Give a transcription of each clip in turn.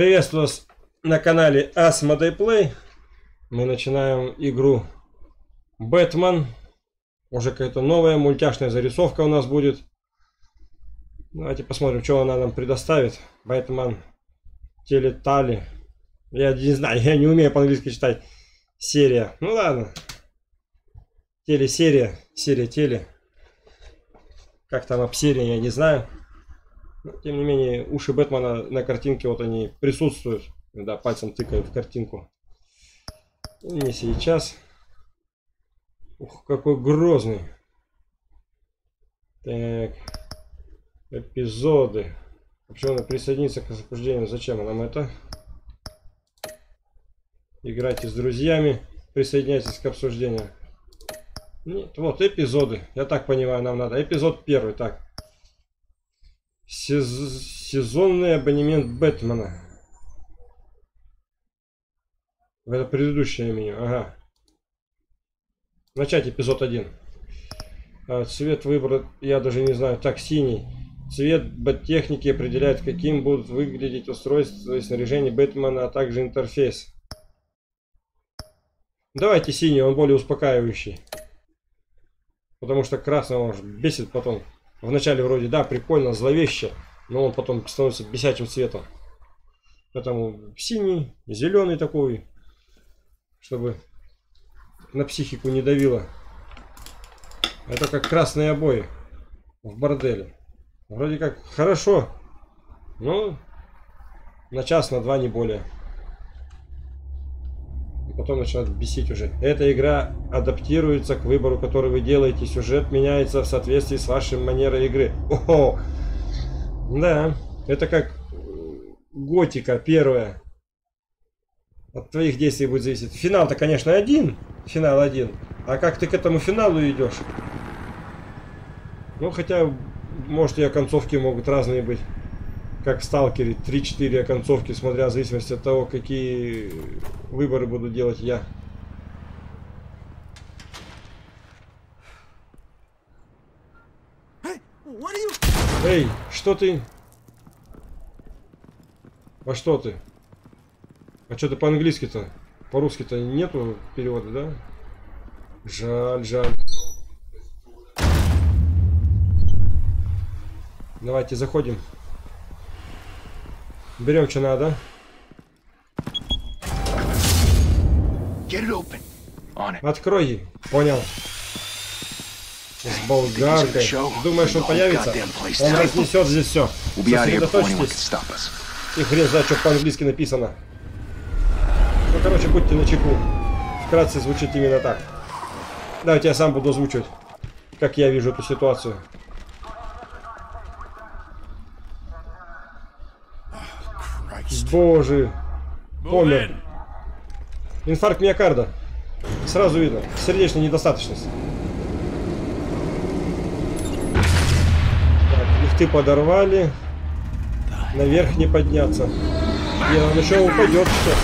Приветствую вас на канале Asmodee Play. Мы начинаем игру Бэтмен. Уже какая-то новая мультяшная зарисовка у нас будет. Давайте посмотрим, что она нам предоставит. Бэтмен Телетали. Я не знаю, я не умею по-английски читать. Серия. Ну ладно. Телесерия. Серия теле. Как там об серии, я не знаю. Но, тем не менее, уши Бэтмена на картинке вот они присутствуют. Да, пальцем тыкаю в картинку. Не сейчас. Ух, какой грозный. Так. Эпизоды. Почему надо присоединиться к обсуждению? Зачем нам это? Играйте с друзьями. Присоединяйтесь к обсуждению. Нет, вот эпизоды. Я так понимаю, нам надо. Эпизод первый, так. Сез... Сезонный абонемент Бэтмена. Это предыдущее меню. Ага. Начать эпизод 1. А, цвет выбора, я даже не знаю. Так, синий. Цвет техники определяет, каким будут выглядеть устройства и снаряжение Бэтмена, а также интерфейс. Давайте синий, он более успокаивающий. Потому что красный он бесит потом. Вначале вроде, да, прикольно, зловеще, но он потом становится бесячим цветом. Поэтому синий, зеленый такой, чтобы на психику не давило. Это как красные обои в борделе. Вроде как хорошо, но на час, на два, не более потом начинает бесить уже. Эта игра адаптируется к выбору, который вы делаете. Сюжет меняется в соответствии с вашей манерой игры. О, да, это как готика первая. От твоих действий будет зависеть. Финал-то, конечно, один. Финал один. А как ты к этому финалу идешь? Ну, хотя, может, и оконцовки могут разные быть как в Сталкере, 3-4 оконцовки, смотря в зависимости от того, какие выборы буду делать я. Эй, что ты? А что ты? А что ты по-английски-то? По-русски-то нету перевода, да? Жаль, жаль. Давайте заходим. Берем, что надо. Открой. Понял. С болгаркой. Думаешь, он появится? Он разнесет здесь все. Сосредоточьтесь. И хрен знает, что по-английски написано. Ну, короче, будьте на чеку. Вкратце звучит именно так. Давайте я сам буду озвучивать, как я вижу эту ситуацию. Боже. Помер. Инфаркт миокарда. Сразу видно. Сердечная недостаточность. Так, лифты подорвали. Наверх не подняться. И он еще упадет сейчас.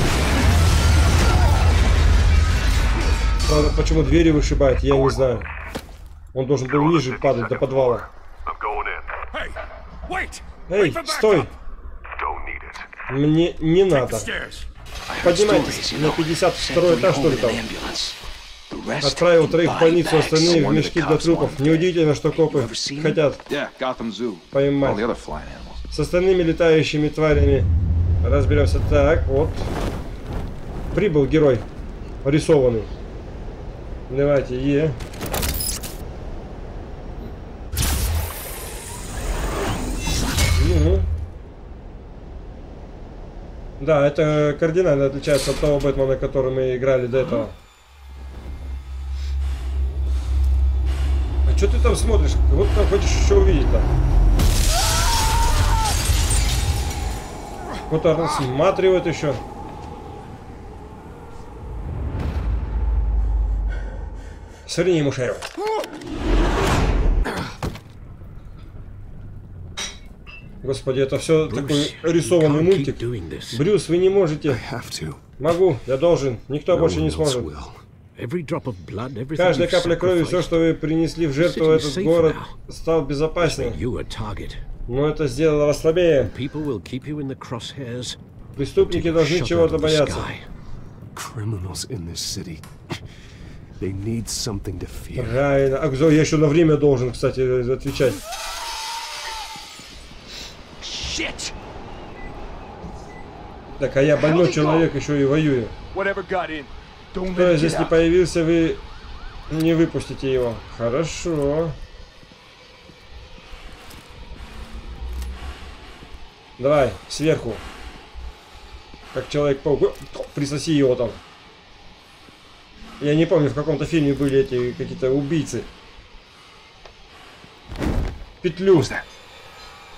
Правда, почему двери вышибает, я не знаю. Он должен был ниже падать до подвала. Эй, стой! Мне не надо. Поднимайтесь на 52 этаж только. Отправил троих в больницу, остальные в мешки для трупов. Неудивительно, что копы хотят поймать. С остальными летающими тварями разберемся. Так, вот. Прибыл герой. Рисованный. Давайте, Е. Да, это кардинально отличается от того Бэтмена, который мы играли до этого. А что ты там смотришь? Вот там хочешь еще увидеть-то? Он рассматривает еще. Сверни ему шею. Господи, это все такой рисованный мультик. Брюс, вы не можете. Могу, я должен. Никто больше не сможет. Каждая капля крови, все, что вы принесли в жертву, этот город стал безопаснее. Но это сделало вас слабее. Преступники должны чего-то бояться. Правильно. А кто- я еще на время должен, кстати, отвечать. Так, а я больной человек, еще и воюю. Whatever got in, don't То let it есть, get если out. появился, вы не выпустите его. Хорошо. Давай, сверху. Как Человек-паук. Присоси его там. Я не помню, в каком-то фильме были эти какие-то убийцы. Петлю?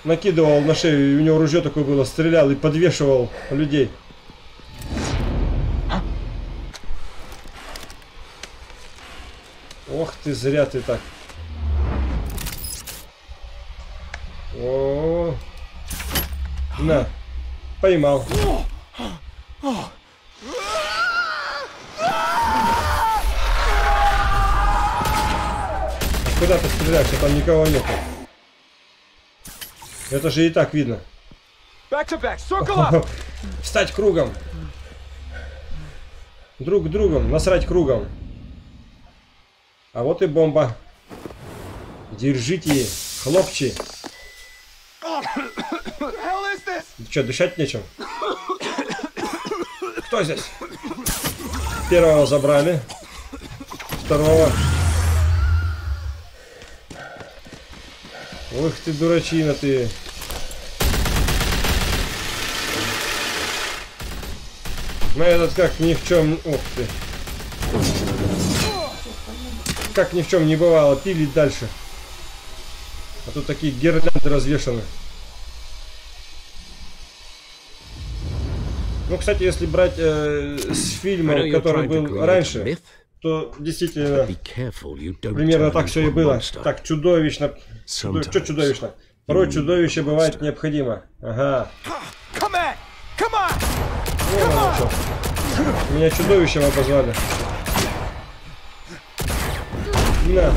Накидывал на шею, и у него ружье такое было, стрелял и подвешивал людей. Ох ты, зря ты так. О, на, поймал. Куда ты стреляешь, а там никого нет. Это же и так видно. Встать кругом. Друг другом, насрать кругом. А вот и бомба. Держите, хлопчи. Что, дышать нечем? Кто здесь? Первого забрали. Второго. Ух ты, дурачина ты. Ну этот как ни в чем... Ух ты. Как ни в чем не бывало, пилить дальше. А тут такие гирлянды развешаны. Ну, кстати, если брать э, с фильма, который был раньше. То действительно примерно так все и было. monster. Так, чудовищно. Что Sometimes чудовищно? Порой чудовище бывает необходимо. Ага. Come at! Come on! Вон оно чё. Меня чудовищем обозвали. На.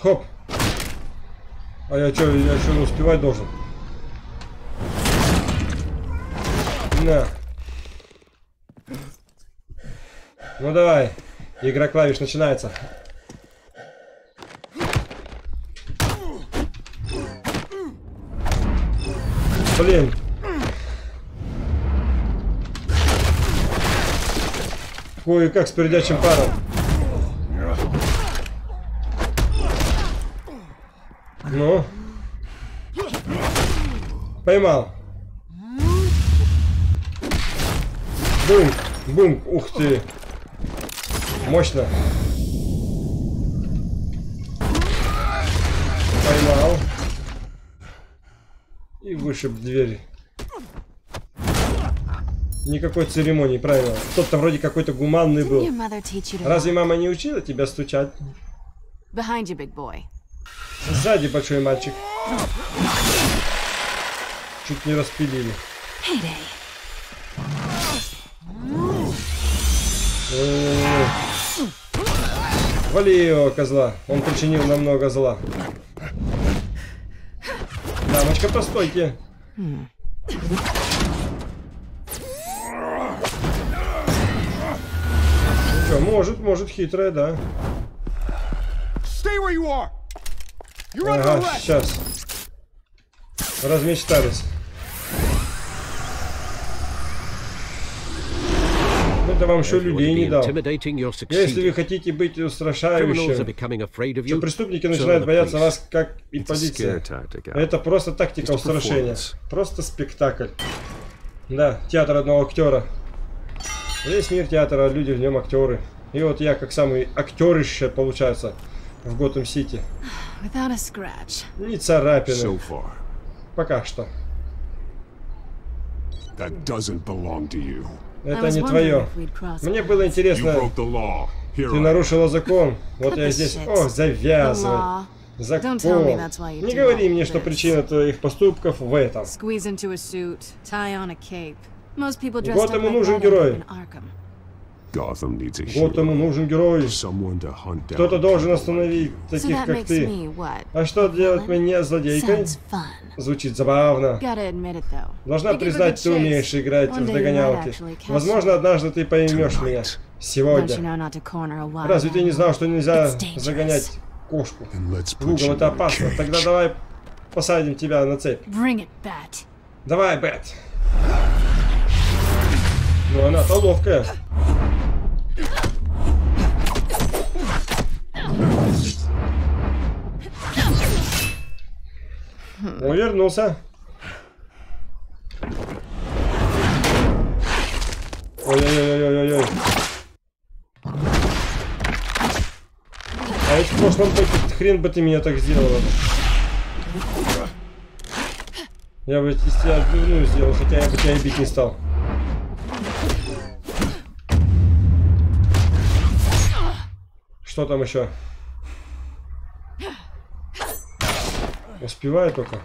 Хоп. А я что, я что, успевать должен? На. Ну давай. Игра клавиш начинается. Блин. Кое-как с передачим паром. Ну. Поймал. Бум. Бум. Ух ты. Мощно. Поймал. И вышиб дверь. Никакой церемонии, правильно. Тот-то вроде какой-то гуманный был. Разве мама не учила тебя стучать? Сзади большой мальчик. Чуть не распилили. Э, Вали его, козла. Он причинил нам много зла. Дамочка, постойте. Ну что, может, может, хитрая, да. Ага, сейчас. Размечтались. Это вам want людей не дал. Если вы хотите быть устрашающим, you. преступники начинают бояться вас, как и полиция. Это просто тактика устрашения. Просто спектакль. Да, театр одного актера. Весь мир театра, а люди в нем актеры. И вот я как самый актерище, получается, в Готэм Сити. Without a scratch. Не царапины. So far, Пока что. that doesn't belong to you. Это не твое. Мне было интересно, ты нарушила закон. Вот я здесь. О, завязывай. Закон. Не говори мне, что причина твоих поступков в этом. Готэму like нужен герой. Готэму нужен герой. Someone to hunt down. Кто-то должен остановить So таких, that как makes ты. me what? А что делать мне злодейкой? Sounds fun. Звучит забавно. Gotta admit it though. Должна признать, ты chase. умеешь играть One в догонялки. actually catch Возможно, однажды ты поймешь меня. Don't you Сегодня. know not to corner a wild Разве ты не знал, что нельзя It's dangerous. загонять кошку? В угол это опасно. cage. Тогда давай посадим тебя на цепь. Давай, Бет. Ну, она-то ловкая. Он вернулся. Ой-ой-ой-ой-ой-ой. А ведь в прошлом боке хрен бы ты меня так сделала. Я бы из тебя отбивную сделал, хотя я бы тебя и бить не стал. Что там еще? Успеваю только.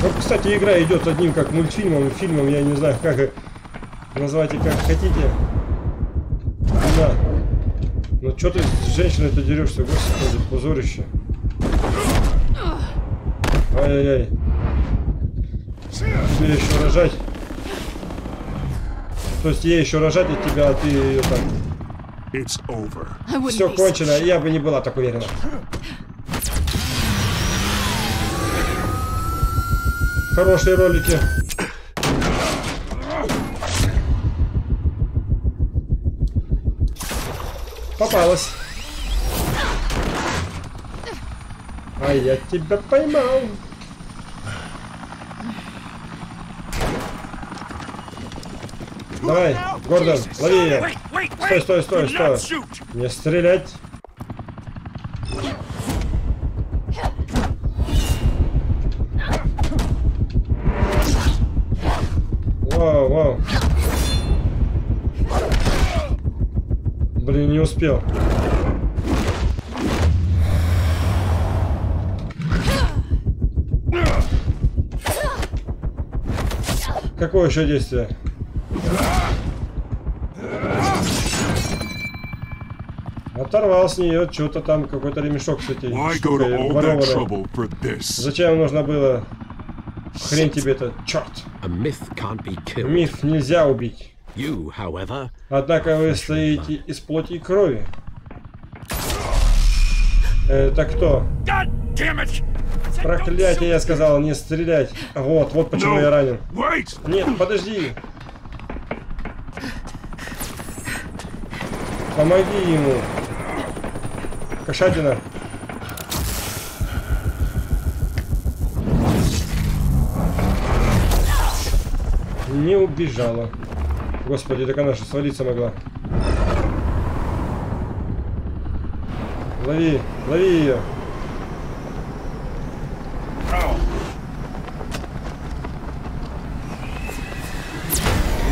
Вот, кстати, игра идет одним как мультфильмом, фильмом, я не знаю, как назвать и как хотите. Да. Ну что ты с женщиной-то дерешься, господи, позорище. Ай-яй-яй. Тебе еще рожать. То есть ей еще рожать от тебя, а ты ее так. It's over. I wouldn't Все кончено, я бы не была так уверена. Хорошие ролики. Попалась. А я тебя поймал. Давай, Гордон, лови ее. Стой, стой, стой, стой. Не стрелять. Вау, вау. Блин, не успел. Какое еще действие? Оторвал с нее что-то там, какой-то ремешок с этой? Зачем нужно было? Хрень тебе это, черт! Миф нельзя убить. You, however, Однако вы стоите из плоти и крови. Это кто? Проклятие, я сказал, не стрелять. Вот, вот почему я ранен. Wait! Нет, подожди. Помоги ему. Кошатина. Не убежала. Господи, так она же свалиться могла. Лови, лови ее.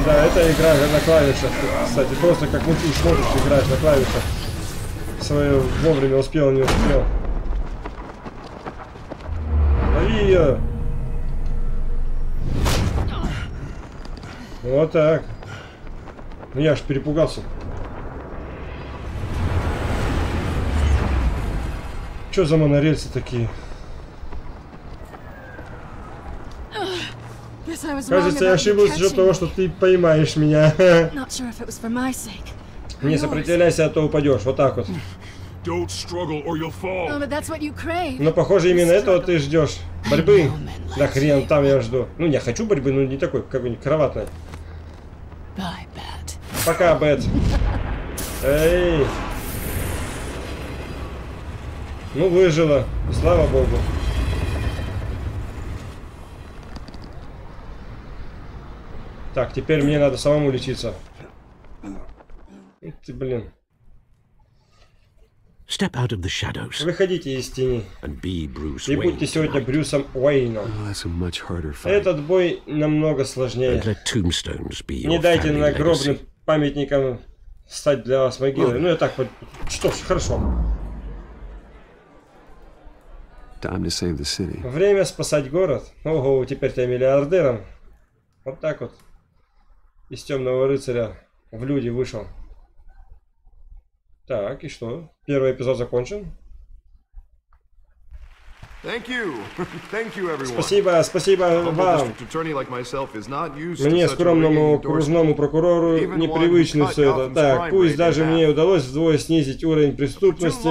Да, это игра на клавишах. Кстати, просто как мультик смотришь, играешь на клавишах. Свое вовремя успел, не успел. Лови ее. Вот так. Ну я аж перепугался. Что за монорельсы такие? Кажется, я ошиблась из-за catching того, что ты поймаешь меня. Не сопротивляйся, а то упадешь. Вот так вот. Don't struggle or you'll fall. but that's what you crave. Но похоже, именно этого ты ждешь. Борьбы. Да хрен там я жду. Ну, я хочу борьбы, но не такой, какой-нибудь кроватной. Bye, Bat. Пока, Бет. Эй. Ну, выжила. Слава богу. Так, теперь мне надо самому лечиться. Ты, блин. step out of the shadows Выходите из тени. and be Bruce И будьте сегодня. Брюсом Уэйном. Oh. Этот бой намного сложнее. And let tombstones be Не дайте нагробным памятникам стать для вас могилой. Ну, я так вот... Что ж, хорошо. Время спасать город. Ого, теперь ты миллиардером. Вот так вот. Из темного рыцаря в люди вышел. Так, и что? Первый эпизод закончен. Thank you. Thank you, everyone. Спасибо, спасибо вам. Мне, скромному окружному прокурору, непривычно все это. Так, пусть даже мне удалось вдвое снизить уровень преступности.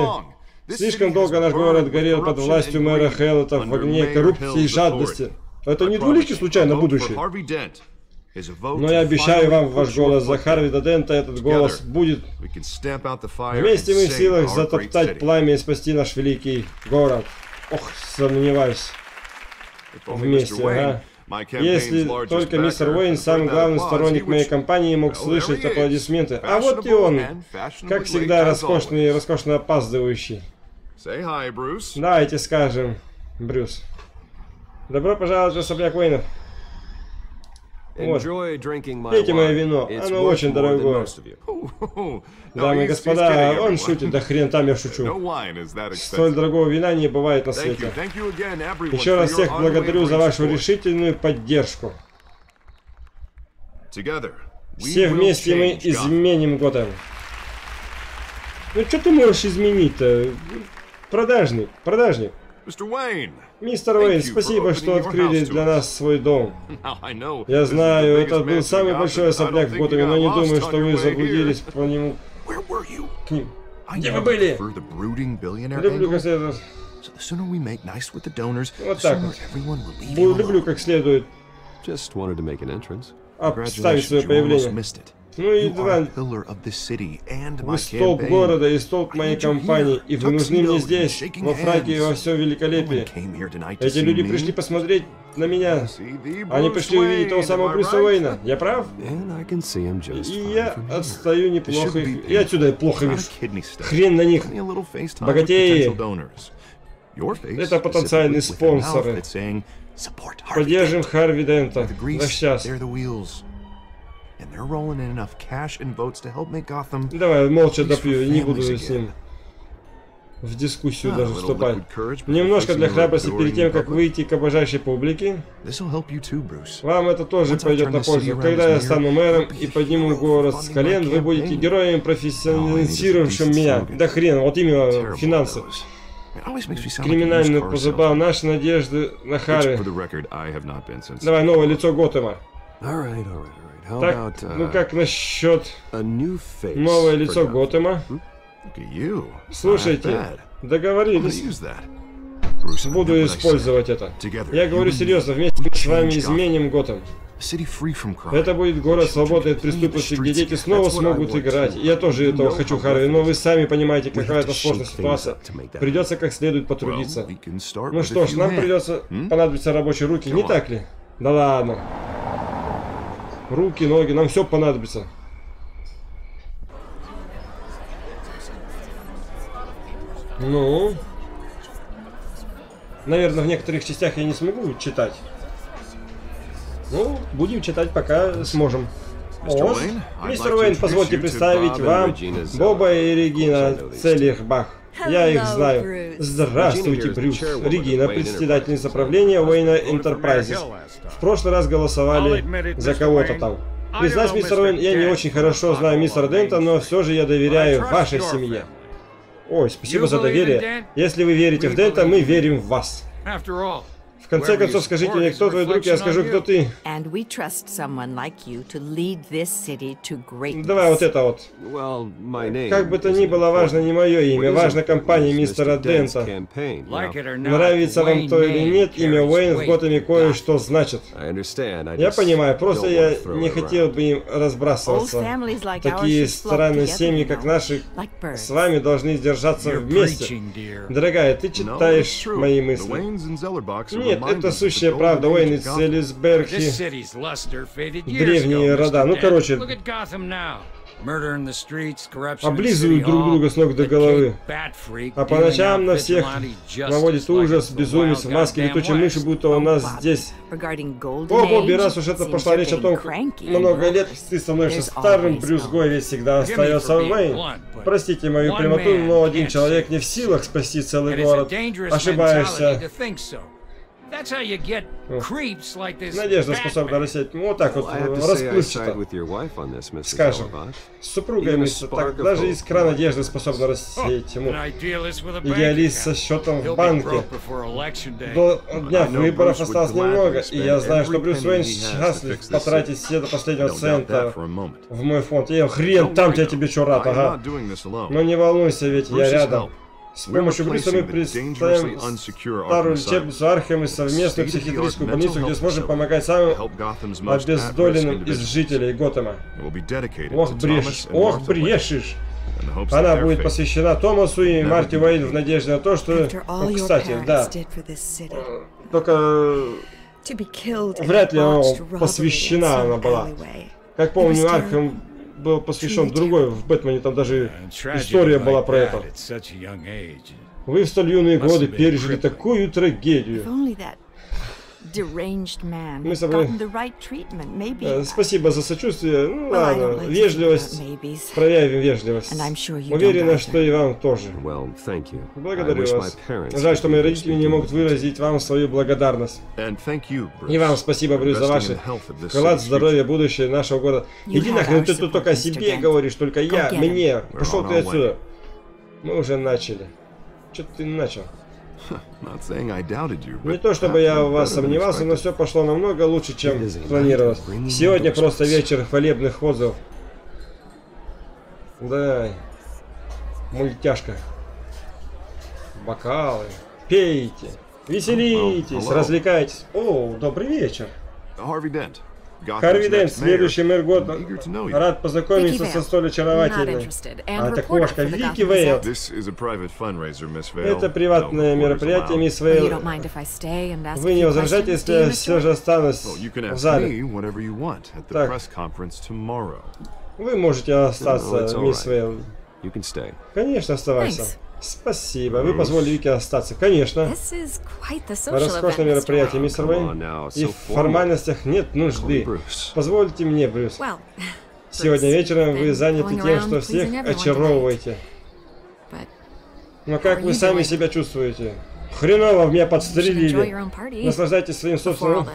Слишком долго наш город горел под властью мэра greed Хеллета в огне коррупции и жадности. Это не you, случайно будущее. Но я обещаю вам ваш голос за Харвида Дента. Этот голос будет. Вместе мы в силах затоптать пламя и спасти наш великий город. Ох, сомневаюсь. Вместе, ага. Если только мистер Уэйн, самый главный сторонник моей компании, мог слышать аплодисменты. А вот и он, как всегда, роскошный и роскошно опаздывающий. Давайте скажем, Брюс. Добро пожаловать в особняк Уэйнов. Вот. Пейте мое вино, оно очень дорогое. Дамы и господа, он шутит, да хрен там я шучу. Столь дорогого вина не бывает на свете. Еще раз всех благодарю за вашу решительную поддержку. Все вместе мы изменим Готэм. Ну что ты можешь изменить-то? Продажник, продажник. Mr. Wayne, Мистер Уэйн, спасибо, что открыли для нас свой дом. Я знаю, это был самый большой особняк в Готэме, но не думаю, что вы заблудились по нему к ним. Где вы были? Люблю как следует. Вот так вот. Люблю как следует обставить свое появление. Ну и два. Вы столб города и столб моей компании, и вы нужны мне здесь, во фраке и во всем великолепии. Эти люди пришли посмотреть на меня. Они пришли увидеть того самого Брюса? Уэйна. Я прав? И я отстаю неплохо. И отсюда я плохо вижу. Хрен на них. Богатеи. Это потенциальные спонсоры. that's saying, "Support Harvey Поддержим Dent." Харви Дента. Grease, сейчас. And they're rolling in enough cash and votes to help make Gotham Давай, молча допью, не буду с ним в дискуссию Ah, даже вступать. Немножко для храбрости перед тем, как выйти к обожающей публике. Вам это тоже пойдет на пользу. Когда я стану мэром и подниму город с колен, вы будете героем, decent меня. Да хрен, вот именно финансы. Криминальный позабав наши надежды на Харви. Давай, новое лицо Готэма. All right, all right, Так, uh, ну как насчет новое лицо? Готэма? Not Слушайте, договорились. Буду использовать это. Я говорю серьезно, вместе мы с вами изменим Готэм. Это будет город, свободный от преступности, где дети снова смогут играть. Я тоже этого хочу, Харви, но вы сами понимаете, какая это сложная ситуация. Придется как следует потрудиться. Ну что ж, нам придется Hmm? понадобиться рабочие руки, не так ли? Да ладно. Руки, ноги, нам все понадобится. Ну. Наверное, в некоторых частях я не смогу читать. Ну, будем читать, пока сможем. Мистер Уэйн, позвольте представить вам. Боба и Of Регина Целихбах. Я их знаю. Здравствуйте, Брюс. Регина, председательница правления Уэйна Enterprises. В прошлый раз голосовали за кого-то там. Признаюсь, мистер Уэйн, я не очень хорошо знаю мистера Дента, но все же я доверяю вашей семье. Ой, спасибо за доверие. Если вы верите в Дента, мы верим в вас. В конце концов, скажите мне, кто твой друг, я скажу, кто ты. Greatness. Давай вот это вот. Как бы то ни было, важно не мое имя, important компания мистера Дента. Нравится вам то или нет, имя Уэйн в Готэме кое-что значит. Я понимаю, просто я не хотел бы им разбрасываться. Такие странные семьи, как наши, с вами должны держаться вместе. Дорогая, ты читаешь мои мысли. Нет, это сущая правда. Уэйн из Gotham. Селисберхи. Древние рода. Ну, короче, облизывают друг друга с ног до головы. А по ночам на всех наводит ужас, безумец в маске летучей мыши, будто у нас здесь. О, Бобби, раз уж это пошла речь о том, много лет ты становишься старым, Брюс hope. Гой ведь всегда остается Уэйн. Простите мою прямоту, но один человек не в силах спасти целый город. Ошибаешься. Надежда способна рассеять. Ну, вот так вот, Well, I have to say I side расплывчато. with your wife on this, Mrs. Скажем. Elbach. С супругой spark так даже искра надежды способна рассеять An ему. idealist with a bank Идеалист со account. счетом в банке. До дня выборов осталось немного, и я знаю, что Брюс Уэйн счастлив потратить все до последнего Don't doubt that цента for a moment. в мой фонд. Я хрен, там тебя тебе что рад, I'm ага. not doing this alone. Но не волнуйся, ведь я рядом. С помощью Брюса мы представим старую лечебницу Архем и совместную психиатрическую больницу, где сможем помогать самым обездоленным из жителей Готэма. Ох, брешешь, ох, брешешь. Она будет посвящена Томасу и Марти Уэйн в надежде на то, что... Ну, кстати, да, только Вряд ли она посвящена она была. Как помню, Архем был посвящен другой, в Бэтмене там даже история была про это. Вы в столь юные годы пережили такую трагедию. only that deranged man Мы с тобой- gotten the right treatment, maybe. Э, Спасибо за сочувствие. Ну Well, I don't ладно, вежливость. Проявим вежливость. And I'm sure you don't Уверена, что и вам тоже. Well, thank you. I Благодарю wish my вас. parents Жаль, что мои родители не могут выразить вам свою благодарность. И вам спасибо, Брюс, за ваши in the health of this вклад здоровье, будущее нашего города. You Иди have нахрен, ты тут только о себе говоришь, только я, мне. We're Пошел on ты отсюда. Мы уже начали. Что ты начал? Не то чтобы я в вас сомневался, но все пошло намного лучше, чем планировалось. Сегодня просто вечер хвалебных отзывов. Да. Мультяшка. Бокалы. Пейте. Веселитесь, развлекайтесь. О, добрый вечер. Dent, Gotham's Харви Дент, следующий мэр you. Рад познакомиться со столь очаровательной. А, это кошка Вики Вейл. Это приватное мероприятие, мисс Вейл. Вы не возражаете, если я все же останусь в зале? Так. Вы можете остаться, мисс. Вейл. Конечно, оставайся. Спасибо. Вы позволили Вике остаться. Конечно. Роскошное мероприятие, мистер Уэйн. И в формальностях нет нужды. Позвольте мне, Брюс. Сегодня вечером вы заняты тем, что всех очаровываете. Но как вы сами себя чувствуете? Хреново меня подстрелили. Наслаждайтесь своим собственным...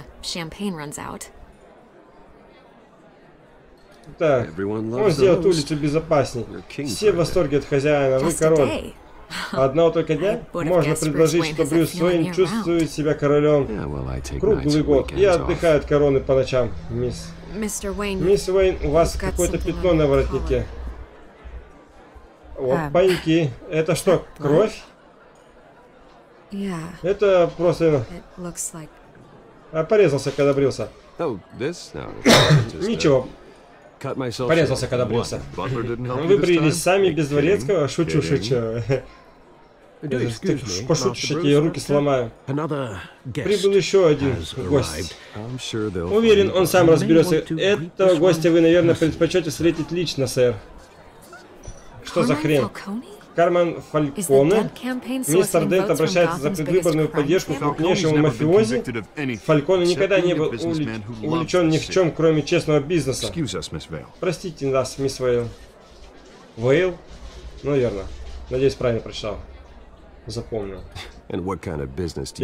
Так, он сделает улицу безопасней. Все в восторге от хозяина, вы король. Одного только дня можно предложить, что Брюс Уэйн чувствует себя королем круглый год и отдыхает короны по ночам, мисс. Мисс Уэйн, у вас какое-то пятно на воротнике. Вот, А. паньки. Это что, кровь? Это просто like а, порезался, когда брился. Oh, Ничего, порезался, когда брился. Вы брились сами, без дворецкого? Шучу, шучу. Пошутишь, я руки сломаю. Прибыл еще один гость. Уверен, он сам разберется. Этого гостя вы, наверное, предпочтете встретить лично, сэр. Что за Carmine the Фальконе? Мистер Дент обращается за предвыборную поддержку family? крупнейшему мафиози. Фальконе никогда не был увлечен ни в чем, кроме честного бизнеса. Простите нас, мисс Вейл. Вейл? Ну, верно. Надеюсь, правильно прочитал. Запомнил.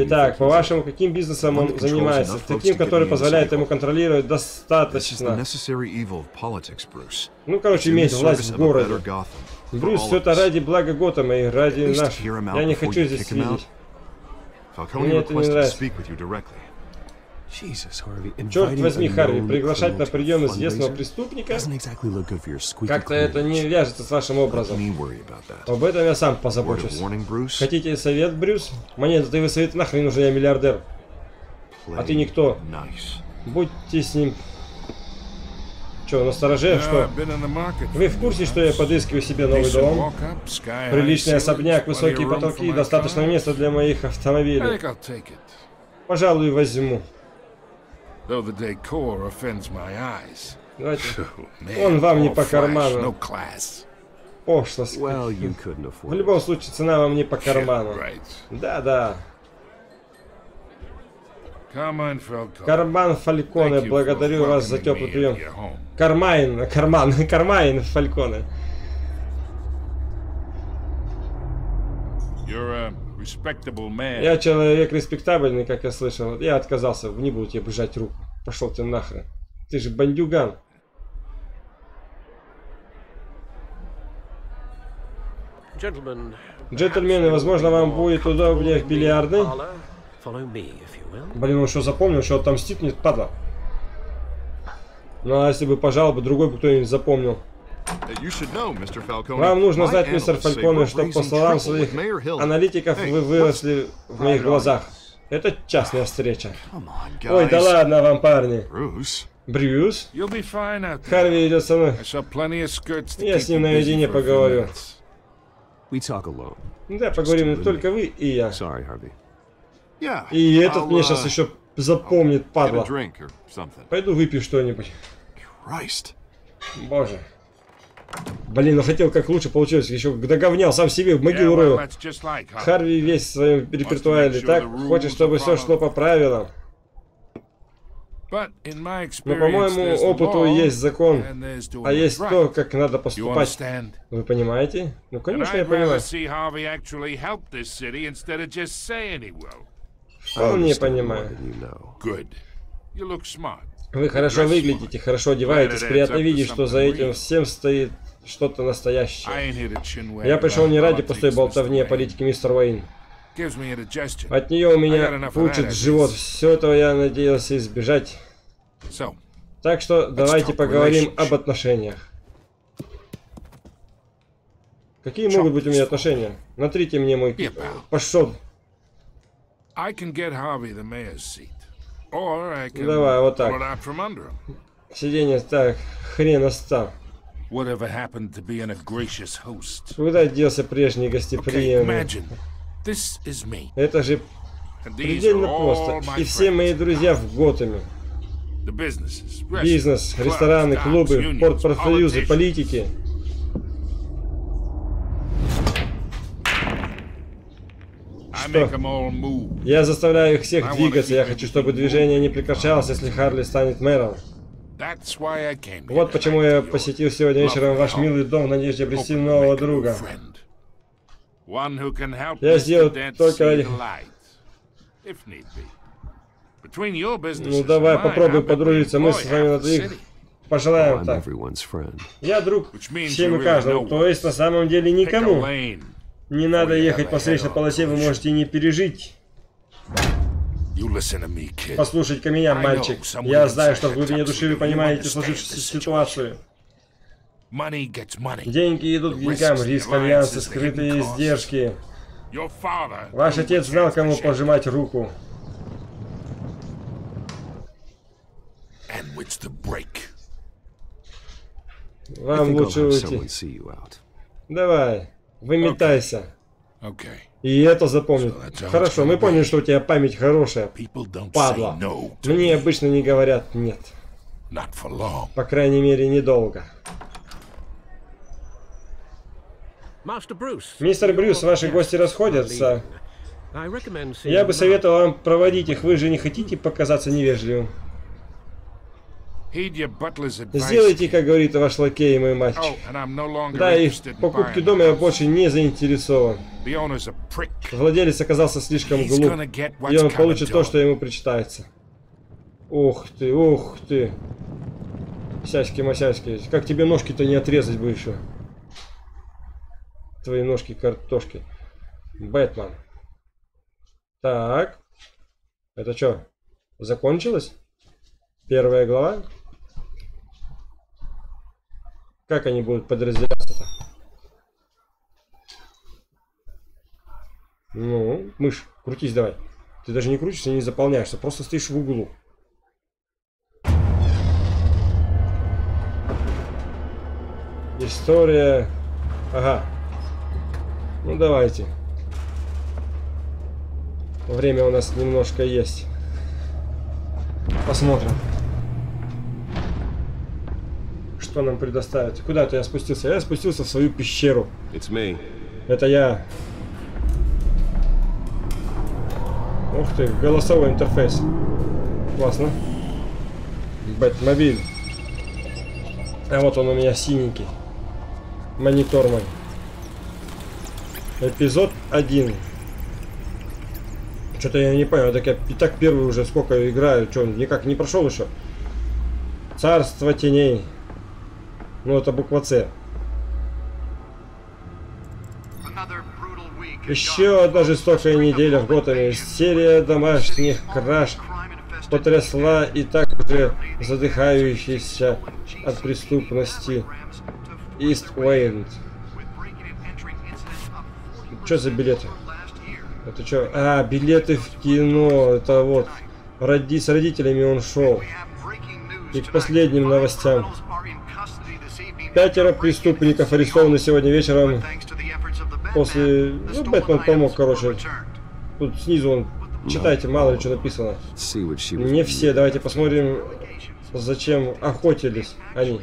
Итак, по-вашему, каким бизнесом он занимается? Таким, который позволяет ему контролировать достаточно. Ну, короче, иметь власть в городе. Брюс, все это ради блага Готэма и ради out Я не хочу здесь видеть. Мне это не нравится. Черт возьми, Харви, приглашать на прием известного преступника? Как-то это не вяжется с вашим образом. Об этом я сам позабочусь. Хотите совет, Брюс? Мне да вы совет нахрен нужен, я миллиардер. А ты никто. Будьте с ним. Че, настороже, что? Вы в курсе, что я подыскиваю себе новый дом? Приличный особняк, высокие потолки и достаточно места для моих автомобилей. Пожалуй, возьму. Давайте. Он вам не по карману. Couldn't В любом случае, цена вам не по карману. Right. Да, да. Carmine Falcone. Карман Фальконе, благодарю вас за теплый прием. Кармайн, карман, кармайн Фальконе. Я человек респектабельный, как я слышал. Я отказался, не буду тебе бежать руку. Пошел ты нахрен. Ты же бандюган. Джентльмены, возможно, вам будет удобнее в бильярдной. Блин, он что запомнил, что отомстит мне, падла. Ну а если бы пожал бы, другой бы кто-нибудь запомнил. You should know, Mr. Falcone. Вам нужно знать, мистер Фальконе, что по словам своих with Mayor Hill. аналитиков вы выросли в моих глазах. Это частная встреча. Come on, Ой, да guys. ладно вам, парни. Брюс? You'll be fine out there. Харви идет со мной. I saw plenty of skirts to Я keep с ним наедине поговорю. minutes. We talk alone. Да, поговорим только вы и я. Sorry, Harvey. И этот мне сейчас еще запомнит, падла. Пойду выпью что-нибудь. Боже. Блин, ну хотел как лучше получилось. Еще договнял сам себе в могилу Harvey. Харви весь в своем репертуаре. Так, хочет, чтобы все шло по правилам. Но по моему опыту есть закон, а есть то, как надо поступать. Вы понимаете? Ну, конечно, я понимаю. Вполне Understand more понимаю. Вы хорошо выглядите, хорошо одеваетесь. Приятно видеть, что за этим всем стоит что-то настоящее. Я пришел не ради пустой болтовни о политике, мистер Уэйн. От нее у меня пучит живот. Все этого я надеялся избежать. Так что давайте поговорим об отношениях. Какие могут быть у меня отношения? Натрите мне мой... Пошел. I can get Harvey the mayor's seat. Or I can Давай, вот так. out from under him. Сиденье так, хрен остал. Whatever happened to being a gracious host? Куда делся прежний Okay, гостеприимный? imagine. This is me. Это же предельно просто. И все мои друзья в Готэме. Бизнес, рестораны, клубы, портпрофсоюзы, политики. Что? make them all move. Я заставляю их всех двигаться. Я хочу, чтобы движение не прекращалось, если Харли станет мэром. That's why I came here Вот почему я посетил сегодня вечером ваш милый дом в надежде обрести нового друга. Я сделал только ради- Ну давай попробуй подружиться. Мы с вами на двоих пожелаем так. Я друг всем и каждому. То есть на самом деле никому. Не надо ехать по встречной полосе, вы можете не пережить. Послушайте-ка меня, мальчик. Я знаю, что в глубине души вы понимаете сложившуюся ситуацию. Деньги идут к деньгам, риск, the скрытые издержки. Ваш отец знал, кому пожимать руку. Вам лучше уйти. Давай, выметайся. Okay. И это запомнит. So Хорошо, мы поняли, что у тебя память хорошая. Падла. no Мне обычно не говорят нет. По крайней мере, недолго. Мистер Брюс, ваши гости расходятся. Я бы советовал вам проводить их. Вы же не хотите показаться невежливым. Сделайте, как говорит ваш лакей, мой мальчик. Oh, Да, и в покупке дома я больше не заинтересован. Владелец оказался слишком глуп, и он получит то, что ему причитается. Ух ты, ух ты. Сяськи-масяськи. Как тебе ножки-то не отрезать бы еще? Твои ножки картошки. Бэтмен. Так. Это что? Закончилось? Первая глава? Как они будут подразделяться-то? Ну, мышь, крутись давай. Ты даже не крутишься, не заполняешься, просто стоишь в углу. История... Ага. Ну давайте. Время у нас немножко есть. Посмотрим. Что нам предоставят? Куда-то я спустился. Я спустился в свою пещеру. It's me. Это я. Ух ты, голосовой интерфейс. Классно. Бэтмобиль. А вот он у меня синенький. Монитор мой. Эпизод 1. Что-то я не понял, так я и так первый уже сколько играю, что, никак не прошел еще. Царство теней. Ну, это буква С. Еще одна жестокая неделя в Готэме. Серия домашних краж потрясла и так уже задыхающийся от преступности Ист Уэйнд. Что за билеты? Это что? А, билеты в кино. Это вот. Роди, с родителями он шел. И к последним новостям. Пятеро преступников арестованы сегодня вечером после... Ну, Бэтмен помог, короче. Тут снизу он... Читайте, мало ли что написано. Не все. Давайте посмотрим, зачем охотились они.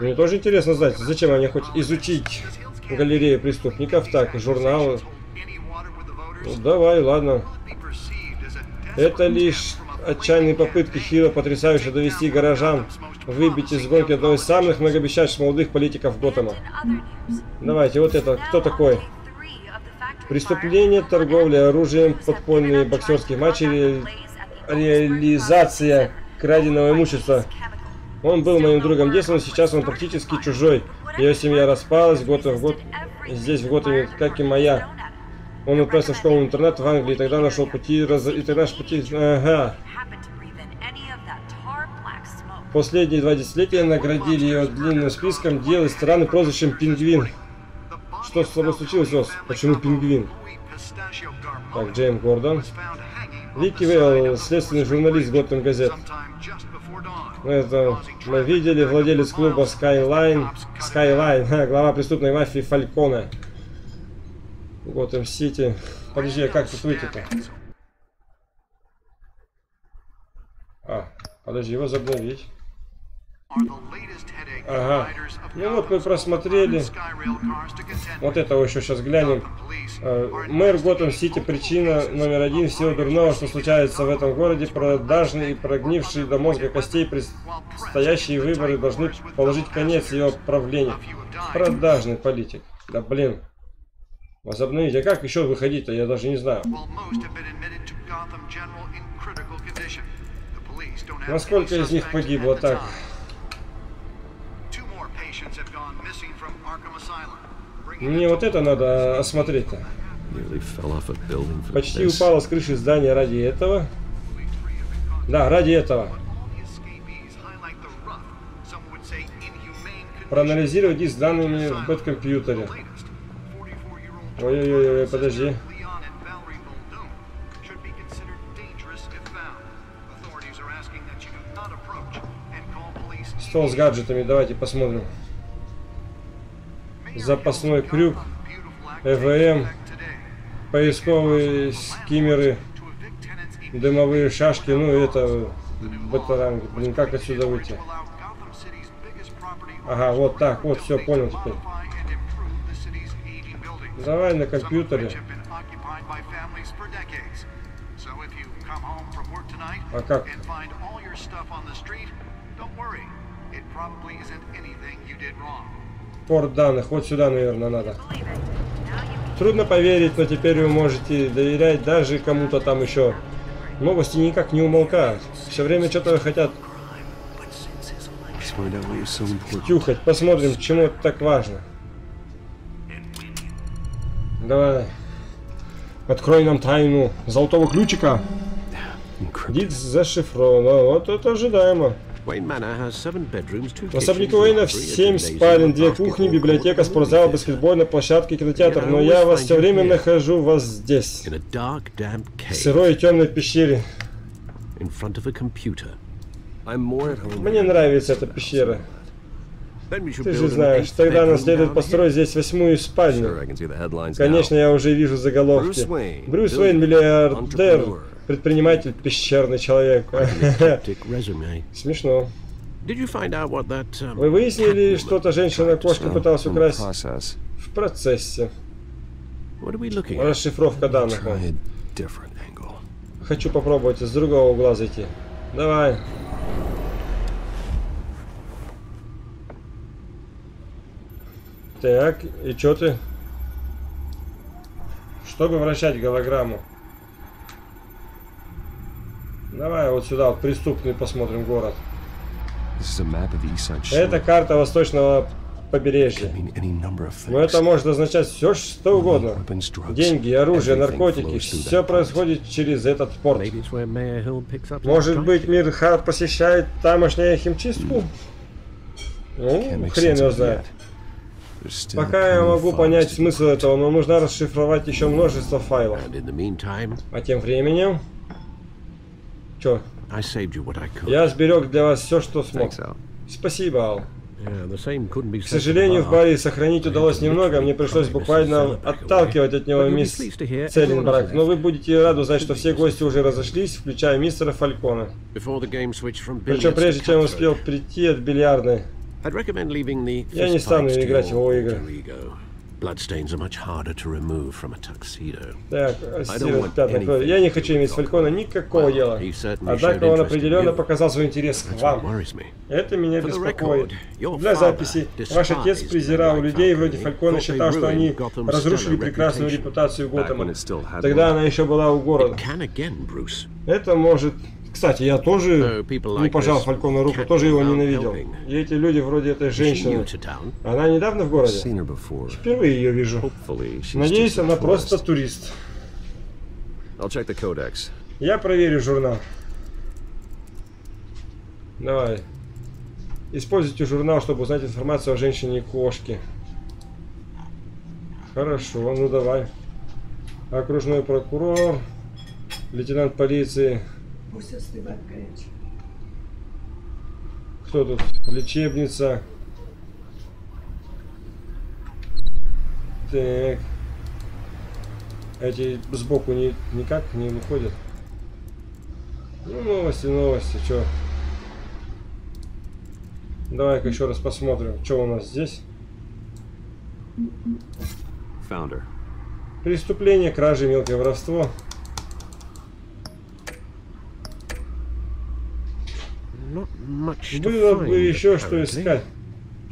Мне тоже интересно знать, зачем они хоть изучить галерею преступников. Так, журналы. Ну, давай, ладно. Это лишь отчаянные попытки Хиро потрясающе довести горожан, выбить из гонки одного из самых многообещающих молодых политиков Готэма. Давайте, вот это, кто такой? Преступление, торговля оружием, подпольные боксерские матчи, ре- реализация краденого имущества. Он был моим другом детства, но сейчас он практически чужой. Ее семья распалась год в год, здесь в Готэме, как и моя. Он отправился в школу-интернат в Англии, и тогда нашел пути, раз... и тогда наш пути... Ага. Последние два десятилетия наградили ее длинным списком дел и страны прозвищем «Пингвин». Что с тобой случилось, Ос? Почему пингвин? Так, Джейм Гордон. Вики Вейл, следственный журналист Готэм Газет. Это мы видели владелец клуба Skyline, Skyline, глава преступной мафии Фалькона. Готэм Сити. Подожди, а как тут выйти-то? А, подожди, его загнобить. Ага. Ну вот мы просмотрели. Вот этого еще сейчас глянем. Э, Мэр Готэм Сити причина номер один всего дурного, что случается в этом городе. Продажные и прогнившие до мозга костей предстоящие выборы должны положить конец ее правлению. Продажный политик. Да блин. Возобновить. А как еще выходить-то, я даже не знаю. Насколько из них погибло так? Мне вот это надо осмотреть-то. Building for Почти упала с крыши здания ради этого. Да, ради этого. Проанализировать с данными в бэткомпьютере. Ой-ой-ой, подожди. Стол с гаджетами, давайте посмотрим. Запасной крюк, ЭВМ, поисковые скиммеры, дымовые шашки, ну это батаранг. Блин, как отсюда выйти? Ага, вот так, вот, все, понял теперь. Давай на компьютере. А как? Порт данных, вот сюда, наверное, надо. Трудно поверить, но теперь вы можете доверять даже кому-то там еще. Новости никак не умолкают. Все время что-то хотят тюхать. Посмотрим, чему это так важно. Давай. Открой нам тайну золотого ключика. Диск зашифрован. Вот это ожидаемо. Kitchens, Уэйна laundry, a 7 gymnasium, спален, a 2 basketball кухни, библиотека, спортзал, баскетбольная площадка, кинотеатр. Но я вас все время нахожу вас здесь. В сырой и темной пещере. Мне нравится эта пещера. Ты же знаешь, тогда нам следует построить здесь восьмую спальню. Конечно, я уже вижу заголовки. Брюс Уэйн, миллиардер. Предприниматель, пещерный человек. Смешно. Um, Вы выяснили, что-то женщина-кошка пыталась украсть в процессе. Расшифровка данных. Хочу попробовать с другого угла зайти. Давай. Так, и чё ты? Чтобы вращать голограмму. Давай вот сюда, вот преступный, посмотрим город. Это карта восточного побережья. Но things. это может означать все, что угодно. Деньги, оружие, наркотики, все происходит через этот порт. Может быть, мир Харт посещает тамошняя химчистку? Ну, хрен его знает. Пока я могу понять смысл этого, но нужно расшифровать еще множество файлов. А тем временем... Чё? Я сберег для вас все, что смог. Спасибо, Ал. К сожалению, в баре сохранить удалось немного, мне пришлось буквально отталкивать от него мисс Целлинбрак, но вы будете рады узнать, что все гости уже разошлись, включая мистера Фалькона. Причем прежде чем успел прийти от бильярдной. Я не стану играть в его игры. Bloodstains are much harder to remove from a tuxedo. Так. Я не хочу иметь с Фалькона никакого дела. Однако он определенно показал свой интерес к вам. Это меня беспокоит. Для записи, ваш отец презирал людей вроде Фалькона, считал, что они разрушили прекрасную репутацию Готэма. Тогда она еще была у города. Это может... Кстати, я тоже like пожал this Фалькону руку, тоже его ненавидел. И эти люди вроде этой женщины. Она недавно в городе? Впервые ее вижу. Надеюсь, она просто турист. I'll check the codex. Я проверю журнал. Давай. Используйте журнал, чтобы узнать информацию о женщине и кошке. Хорошо, ну давай. Окружной прокурор, лейтенант полиции. Кто тут? Лечебница. Так. Эти сбоку ни, никак не выходят. Ну, новости, новости, чё. Давай-ка еще раз посмотрим, что у нас здесь. Found her. Преступление, кражи, мелкое воровство. Not much to Было бы еще что искать.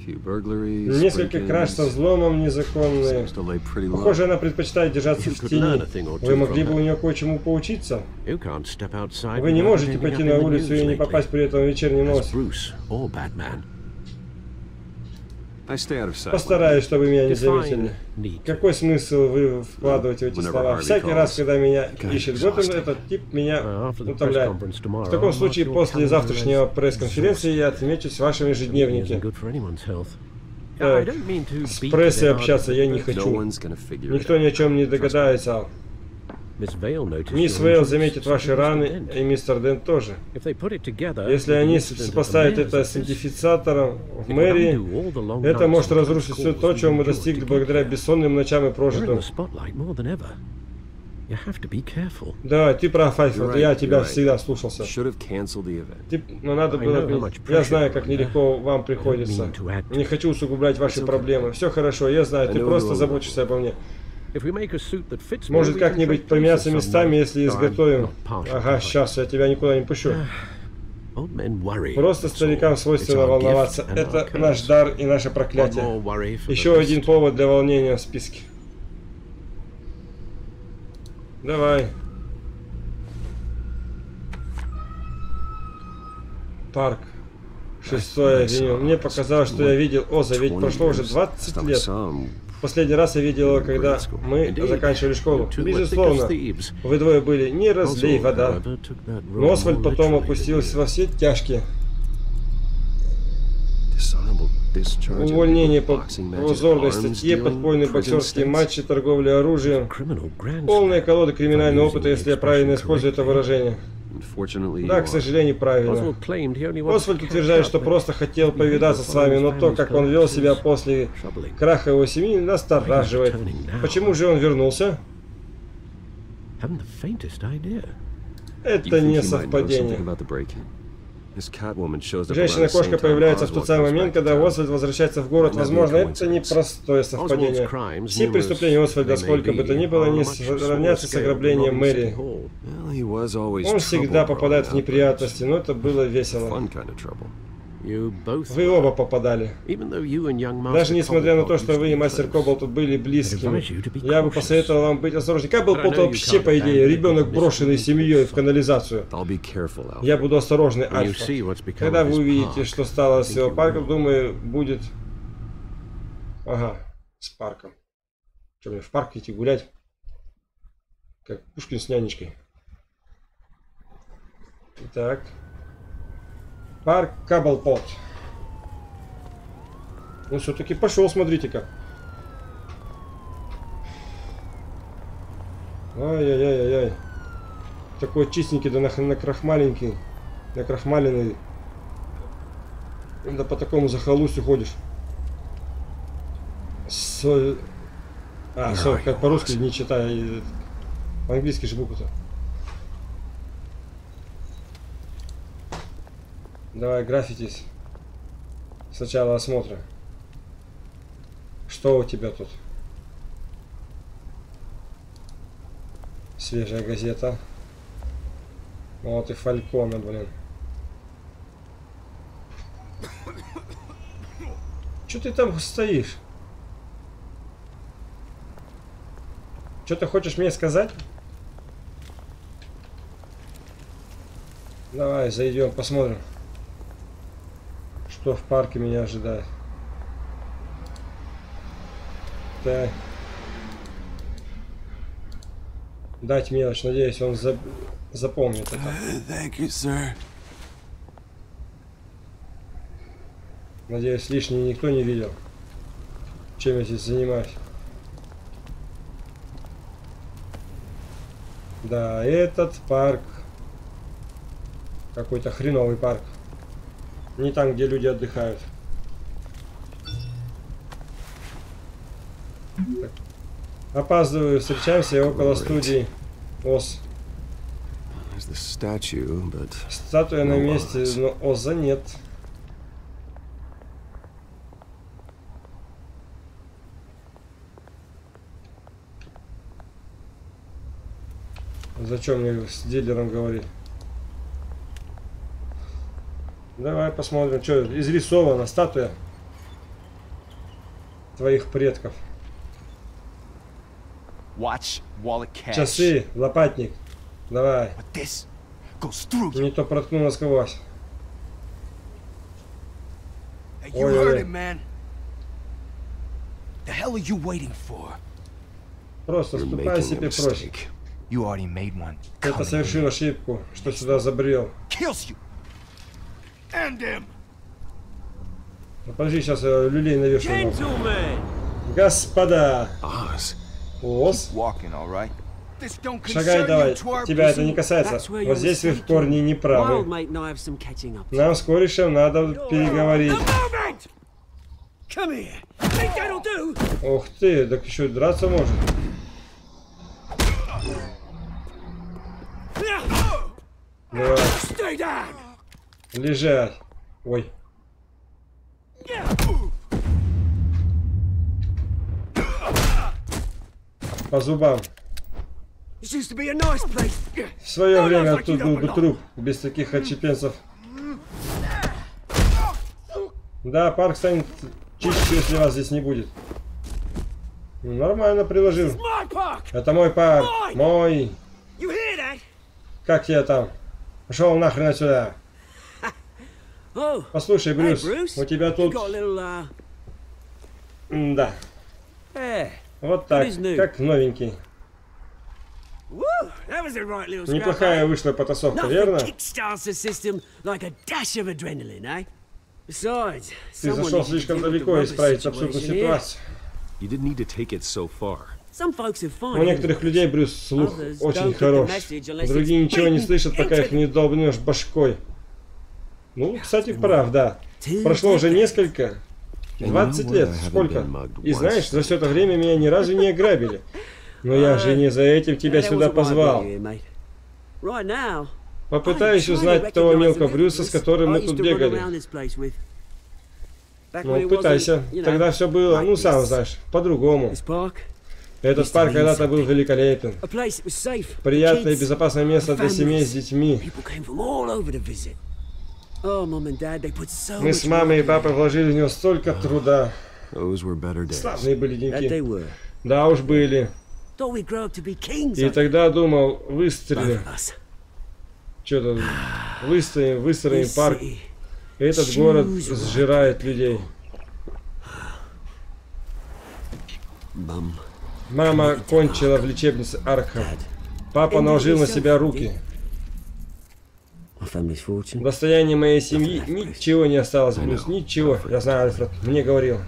Few burglaries. Несколько краж со взломом незаконные. Seems to lay pretty low. Похоже, она предпочитает держаться You в could тени. learn a thing or two Вы могли from бы у her. нее кое-чему поучиться. You can't step outside Вы не without можете пойти на улицу и не попасть при этом в вечерние As новости. Bruce or Batman. I stay out of sight. Постараюсь, чтобы меня не заметили. Какой смысл вы вкладываете в эти слова? Всякий раз, когда меня ищет. Готэм, этот тип меня утомляет. В таком случае, после завтрашнего пресс-конференции я отмечусь в вашем ежедневнике. Так, to С прессой общаться я не хочу. Никто ни о чем не догадается. but Miss Vale noticed Мисс Вейл заметит ваши раны, и мистер Дент тоже. Если они сопоставят mayor's это с идентификатором в мэрии, это может разрушить все то, чего мы достигли благодаря бессонным ночам и прожитым. Да, ты прав, right, я тебя всегда слушался. Ты, но надо I было... Я знаю, как нелегко вам приходится. Не хочу усугублять ваши проблемы. Все хорошо, я знаю, ты просто заботишься обо мне. Может, как-нибудь поменяться местами, если изготовим. Ага, сейчас, я тебя никуда не пущу. Просто старикам свойственно волноваться. Это наш дар и наше проклятие. Еще один повод для волнения в списке. Давай. Парк. Шестое авеню. Мне показалось, что я видел Оза, ведь 20 прошло уже years. 20 Last time I лет. Последний раз я видел его, когда мы заканчивали школу. Безусловно, вы двое были не разлей вода. Но Освальд потом опустился во все тяжкие. Увольнение по позорной статье, подпольные боксерские матчи, торговля оружием. Полная колода криминального опыта, если я правильно использую это выражение. Да, к сожалению, правильно. Освальд утверждает, что просто хотел повидаться с вами, но то, как он вел себя после краха его семьи, настораживает. Почему же он вернулся? Это не совпадение. Женщина-кошка появляется в тот самый момент, когда. Освальд возвращается в город. Возможно, это непростое совпадение. Все преступления Освальда, сколько бы то ни было, не сравнятся с ограблением always Он всегда попадает в неприятности, но это было весело. Вы оба попадали. Даже несмотря на то, что вы и мастер. Кобол тут были близкими, я бы посоветовал вам быть осторожнее. Как был you вообще, по идее, ребенок, брошенный семьей в канализацию? Я буду осторожный, Альфа. Когда вы увидите, что стало с его парком, думаю, будет... Ага, с парком. Что мне в парк идти гулять? Как Пушкин с нянечкой. Итак. Парк Каблпот. Ну, все-таки пошел, смотрите-ка. Ай-яй-яй-яй. Такой чистенький, да нах- накрахмаленький. Накрахмаленный. Да по такому захолустью ходишь. Соль... А, соль, как по-русски не читая. и- По-английски же буквы-то. Давай, граффитис. Сначала осмотра. Что у тебя тут? Свежая газета. Вот и Фалькона, блин. Че ты там стоишь? Что ты хочешь мне сказать? Давай, зайдем, посмотрим, что в парке меня ожидает. Так. Дать мелочь, надеюсь, он за- запомнит это. Thank you, sir. Надеюсь, лишнее никто не видел, чем я здесь занимаюсь. Да, этот парк какой-то хреновый парк. Не там, где люди отдыхают. Опаздываю, встречаемся около студии ОС. Статуя на месте, но ОЗа нет. Зачем мне с дилером говорить? Давай посмотрим, что изрисована статуя твоих предков. Watch wallet cash. Часы, лопатник. Давай. You. Не то проткну насквозь. You Ой, heard ой. it, man. The hell are you waiting for? Просто ступай себе mistake. You already made one. Совершил ошибку, что сюда забрел. Kills you. Ну, Подожди, сейчас я люлей навешу. вам. Господа! Ос, Walking, all right? This don't шагай concern давай. Тебя это не касается. Вот здесь вы в корне не правы. Нам с корешем надо переговорить. Ух ты, так еще и драться может. Давай. Лежать. Ой. По зубам. В свое время тут был бы труп, без таких отчепенцев. Да, парк станет чище, если вас здесь не будет. Нормально приложил. Это мой парк. Мой. Как я там? Пошел нахрен отсюда. Послушай, Брюс, у тебя тут... Да. Вот так, как новенький. Неплохая вышла потасовка, верно? Ты зашел слишком далеко исправить абсурдную ситуацию. У некоторых людей, Брюс, слух очень хорош. Другие ничего не слышат, пока их не долбнешь башкой. Ну, кстати, прав, да. Прошло уже несколько, 20 лет, сколько? И знаешь, за все это время меня ни разу не ограбили. Но я же не за этим тебя сюда позвал. Попытаюсь узнать того мелкого Брюса, с которым мы тут бегали. Ну, пытайся. Тогда все было, ну, сам знаешь, по-другому. Этот парк когда-то был великолепен. Приятное и безопасное место для семей с детьми. Мы much с мамой и папой вложили в него столько труда. Those were better days. Славные были were. Да уж были. Thought we'd grow up to be kings. И тогда думал, выстрелим. of us. Что-то выстроим, выстроим This парк. city. Этот город сжирает людей. Мама кончила в лечебнице Аркхам. Папа наложил на себя руки. Достоянии моей семьи ничего не осталось, Брюс. Ничего. Я знаю, Альфред. Мне говорил.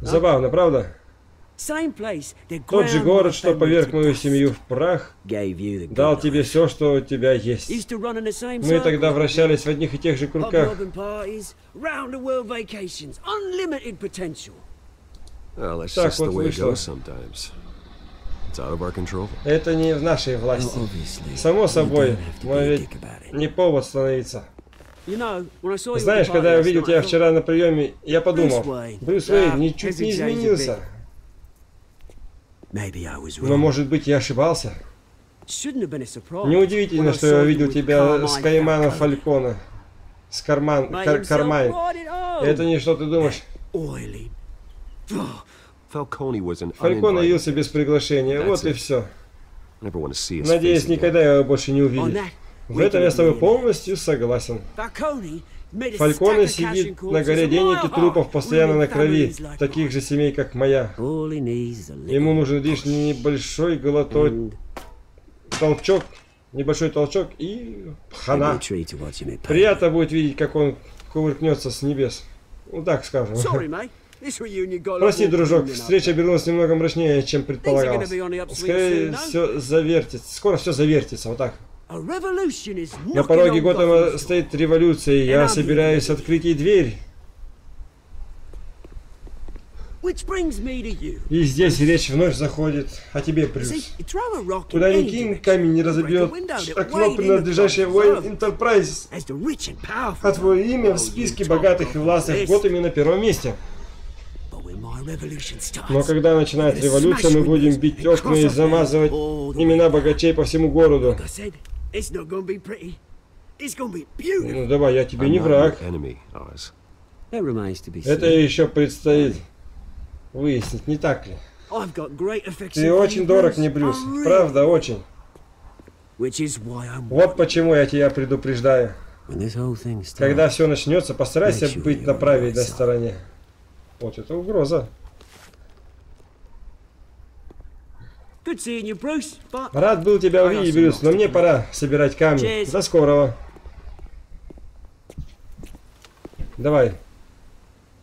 Забавно, правда? Тот же город, что поверг мою семью в прах, дал тебе все, что у тебя есть. Мы тогда вращались в одних и тех же кругах. Так вот вышло. Это не в нашей власти. obviously. Само you собой, don't have to но ведь dick about it. не повод становиться. You know, when I saw you at Знаешь, когда я увидел тебя вчера на приеме, я подумал, Брюс Уэйн. Ничуть не изменился. Maybe I was Но, wrong. может быть, я ошибался. Неудивительно, что я увидел тебя с Кайманом Falcone. Фалькона. С Карман... Кар- Кармайн. Это не что ты думаешь. Фалькон явился без приглашения. Вот и все. I never want to see his Надеюсь, face again. никогда я его больше не that, В we этом я с тобой agree. полностью согласен. Фальконе сидит and на горе corpses денег и трупов постоянно на крови, families like таких же семей, как моя. mine. All he needs is a little Ему нужен лишь небольшой глоток, and толчок, небольшой толчок и хана. Приятно будет видеть, как он кувыркнется с небес. Ну так скажем. Прости, дружок, встреча обернулась немного мрачнее, чем предполагалось. Скорее все завертится. Скоро все завертится, вот так. На пороге Готэма стоит революция, и я собираюсь открыть ей дверь. И здесь речь вновь заходит о тебе, Брюс. Куда ни кинь, камень не разобьет окно, принадлежащее and powerful, А твое имя в списке богатых и властных Готэме на первом месте. Но когда начинает революция, мы будем бить окна и замазывать имена богачей по всему городу. Ну давай, я тебе не враг. Это еще предстоит выяснить, не так ли? Ты очень дорог мне, Брюс. Правда, очень. Вот почему я тебя предупреждаю. Когда все начнется, постарайся быть на правильной стороне. Вот это угроза. Рад был тебя увидеть, Брюс, но мне пора собирать камни. До скорого. Давай.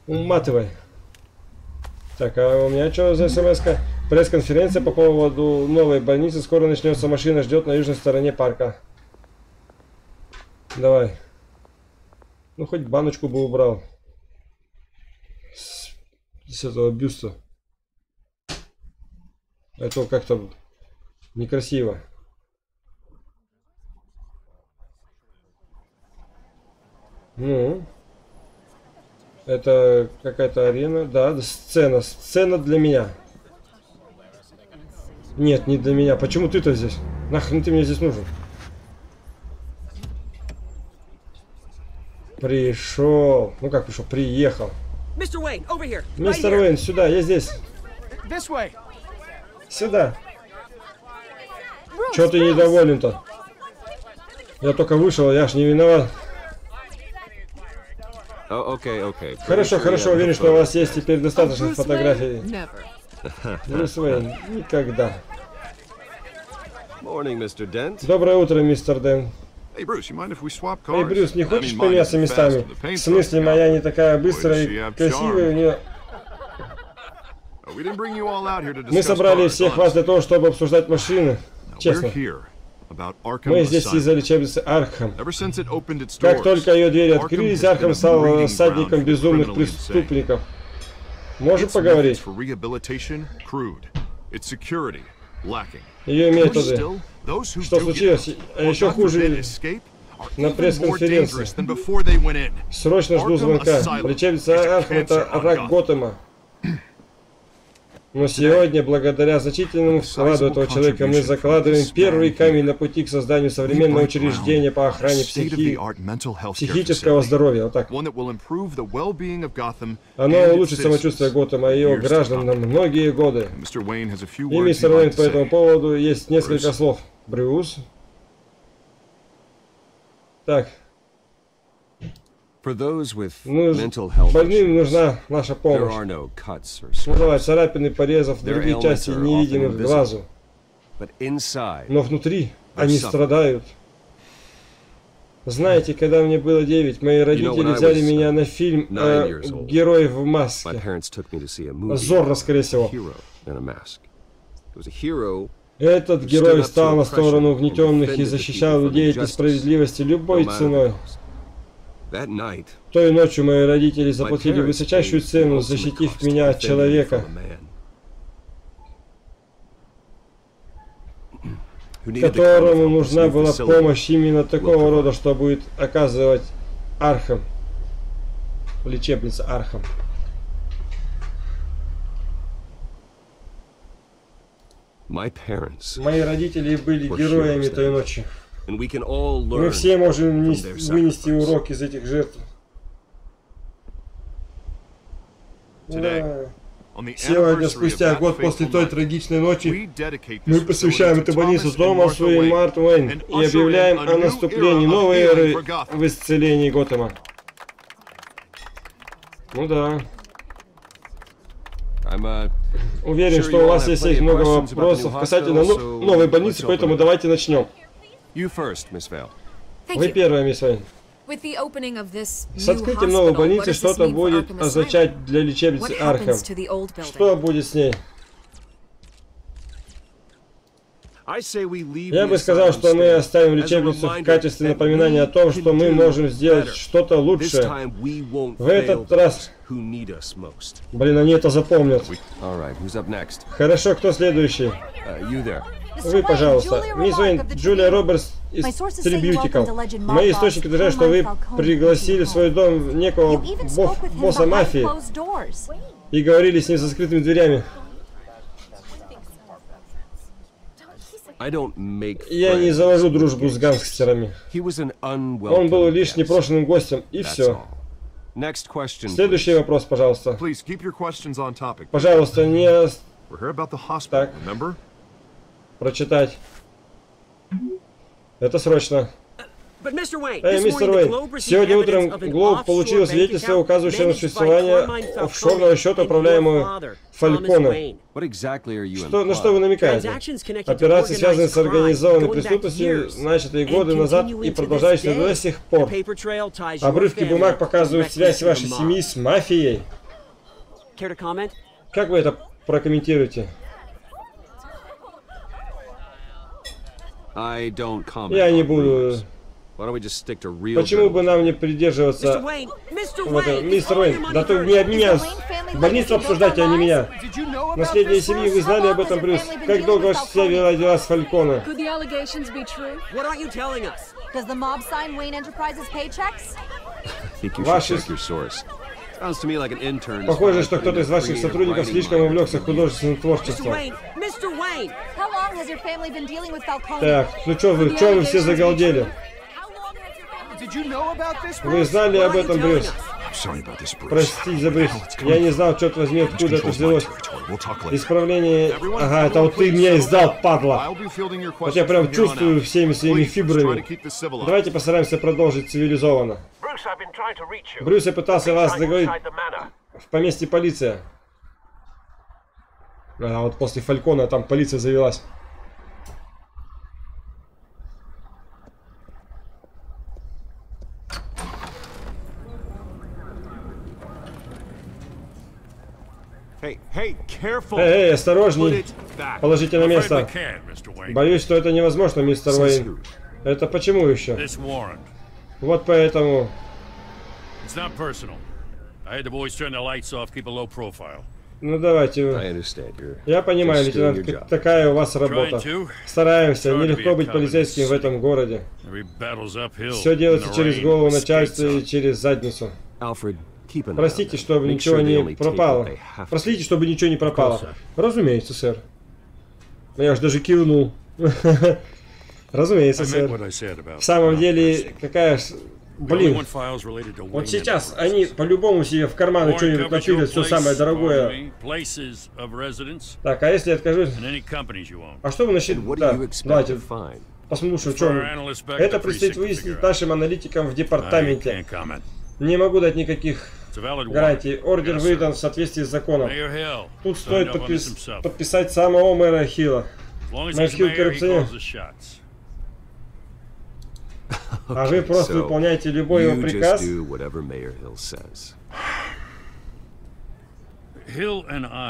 Уматывай. Так, а у меня что за смс -ка? Пресс-конференция по поводу новой больницы. Скоро начнется. Машина ждет на южной стороне парка. Давай. Ну, хоть баночку бы убрал. С, этого бюста. Это как-то некрасиво. Ну, это какая-то арена, да, сцена, сцена для меня. Нет, не для меня. Почему ты-то здесь? Нахрен ты мне здесь нужен? Пришел. Ну как пришел? Приехал. Mr. Wayne, over here. Мистер. Уэйн, сюда, я здесь. This way. Сюда. Чего ты недоволен-то? Я только вышел, я ж не виноват. Oh, okay, okay. Pretty Хорошо, хорошо, уверен, что у вас есть теперь достаточно фотографий. Брюс Уэйн, никогда. Morning, Mr. Dent. Доброе утро, мистер Дэн. Эй, Брюс, не хочешь поменяться местами? В смысле, моя не такая быстрая и красивая, у нее... Uh, Мы собрали всех вас для того, чтобы обсуждать машины. Честно. Мы здесь из-за лечебницы Архам. Как только ее двери открылись, Архам стал рассадником безумных преступников. Можем поговорить? Ее those who Что случилось? А еще хуже, на пресс-конференции. Срочно жду звонка. Лечебница a Архам это рак. Готэма. Но сегодня, благодаря значительному вкладу этого человека, мы закладываем первый камень на пути к созданию современного учреждения по охране психи- психического здоровья. Вот так. Оно улучшит самочувствие Готэма и его граждан на многие годы. И мистер Уэйн по этому поводу есть несколько слов. Брюс. Так, ну, mental health больным нужна наша помощь. Ну scars, царапины, порезов, другие части невидимы often глазу. Но внутри они страдают. Знаете, когда мне было 9, мои родители взяли меня uh, на фильм э, «Герой в маске». Зорро, скорее всего. Этот герой up to стал на сторону and угнетенных и защищал людей от несправедливости любой ценой. the cost. That night, Той ночью мои родители заплатили высочайшую цену, защитив меня от человека, которому нужна была помощь именно такого рода, что будет оказывать Архам. Лечебница Архам. Мои родители были героями той ночи. Мы все можем вынести урок из этих жертв. Today, Да. On the Сегодня, anniversary of спустя год после той трагичной ночи, we dedicate мы посвящаем эту to больницу Томасу и Wayne Марте Уэйн and и usher in объявляем a о new наступлении era of новой healing эры в исцелении Готэма. Ну да. I'm, uh, Уверен, Sure что you у all вас have есть много questions about the вопросов new касательно hospital, ну- so новой let's больницы, поэтому давайте начнем. You first, Miss Vale. Вы первая, мисс Вэйл. With the opening of this С new открытием новой hospital, what больницы что-то будет означать для What лечебницы Архам. happens to the old Что будет с ней? Я the бы сказал, что мы оставим лечебницу в качестве напоминания о том, что мы можем сделать что-то won't В этот раз-. Блин, они это запомнят. Хорошо, кто следующий? Вы, пожалуйста. Мисс Уэйн, Джулия Робертс из Трибьютикал. Мои источники утверждают, что вы пригласили в свой дом некого бо- босса мафии и говорили с ним за закрытыми дверями. Я не завожу дружбу с гангстерами. Он был лишь непрошенным гостем, и все. Следующий вопрос, пожалуйста. Пожалуйста, не Так. Прочитать. Это срочно. Эй, мистер Уэйн, сегодня утром Глоб получил свидетельство, указывающее на существование офшорного счета, управляемого you Что, на что вы намекаете? Операции, связанные с организованной преступностью, начатые годы назад и продолжающиеся до сих пор. Обрывки бумаг показывают связь вашей семьи с мафией. Как вы это прокомментируете? I don't comment. Я не буду... rumors. Why don't we just stick to real Почему бы нам не придерживаться... Вот, мистер Уэйн, да ты не меня. Больницу обсуждайте, а не меня. Наследие семьи, вы знали об этом, Брюс? Как долго ваша семья вела дела с Фалькона? Ваши- check your source. Sounds to me like an intern. Похоже, что кто-то из ваших сотрудников слишком увлекся художественным творчеством. Так, ну чё вы, чё вы все загалдели? Вы знали об этом, Брюс? Простите за it's Я не знал, черт возьми, откуда это взялось. territory. We'll talk later. Исправление... Ага, это вот ты меня издал, падла. Вот я прям чувствую всеми своими фибрами. Давайте постараемся продолжить цивилизованно. Брюс, я пытался вас заговорить в поместье полиция. А вот после Фалькона там полиция завелась. Эй, эй, Put осторожней. it back. Положите на I'm afraid we место. Боюсь, что это невозможно, мистер Уэйн. Это почему еще? Вот поэтому. Ну давайте. Я понимаю, лейтенант, такая у вас работа. Стараемся, нелегко быть полицейским в этом городе. Все делается через голову начальства и через задницу. Простите, чтобы ничего не пропало. Проследите, чтобы ничего не пропало. Разумеется, сэр. Я ж даже кивнул. Разумеется, сэр. В самом деле, какая Блин, вот сейчас они по-любому себе в карманы что-нибудь напилят, все самое дорогое. Так, а если я откажусь? А что вы насчет... Да, давайте послушаем, что... Это предстоит выяснить нашим аналитикам в департаменте. Не могу дать никаких Гарантий. Ордер выдан в соответствии с законом. Тут стоит подпис- подписать самого мэра Хилла. Мэр Хилл коррупционер. А вы просто выполняете любой его приказ.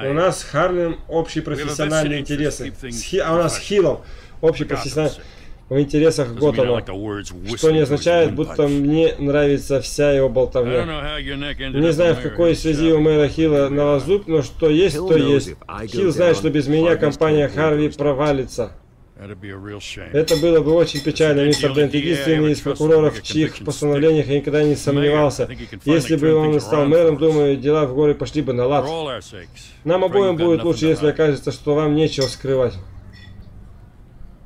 У нас с Харлем общие профессиональные интересы. С Хи- А у нас с Хиллом профессиональные sake. В интересах Готэма. Что не означает, будто мне нравится вся его болтовня. Не знаю, в какой связи у shop. мэра Хилла на зуб, но что есть, то есть. Хилл знает, что без меня компания Харви провалится. Это было бы очень печально, мистер Дент. Единственный из прокуроров, в чьих постановлениях я никогда не сомневался. Если бы он стал мэром, думаю, дела в горе пошли бы на лад. Нам обоим будет лучше, если окажется, что вам нечего скрывать.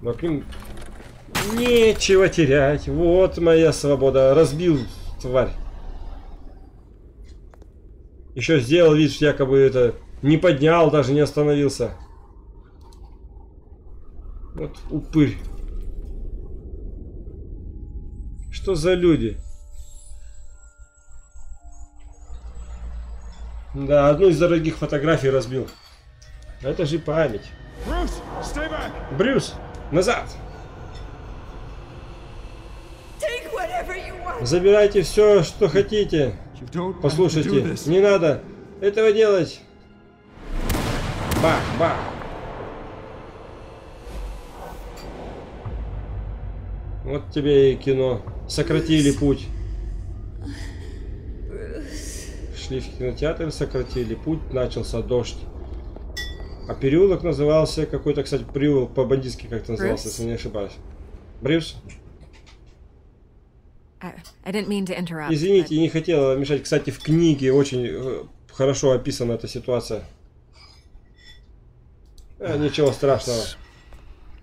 Но Клим... Нечего терять. Вот моя свобода. Разбил, тварь. Еще сделал вид, что якобы это... Не поднял, даже не остановился. Вот упырь. Что за люди? Да, одну из дорогих фотографий разбил. Это же память. Брюс, назад! Забирайте все, что хотите. Послушайте, не надо этого делать. Бах, бах. Вот тебе и кино. Сократили путь. Шли в кинотеатр, сократили путь, начался дождь. А переулок назывался какой-то, кстати, переулок по-бандитски как-то назывался, Брюс? если не ошибаюсь. Брюс? I, I didn't mean to interrupt. Извините, не хотела мешать. Кстати, в книге очень э, хорошо описана эта ситуация. Э, ничего страшного.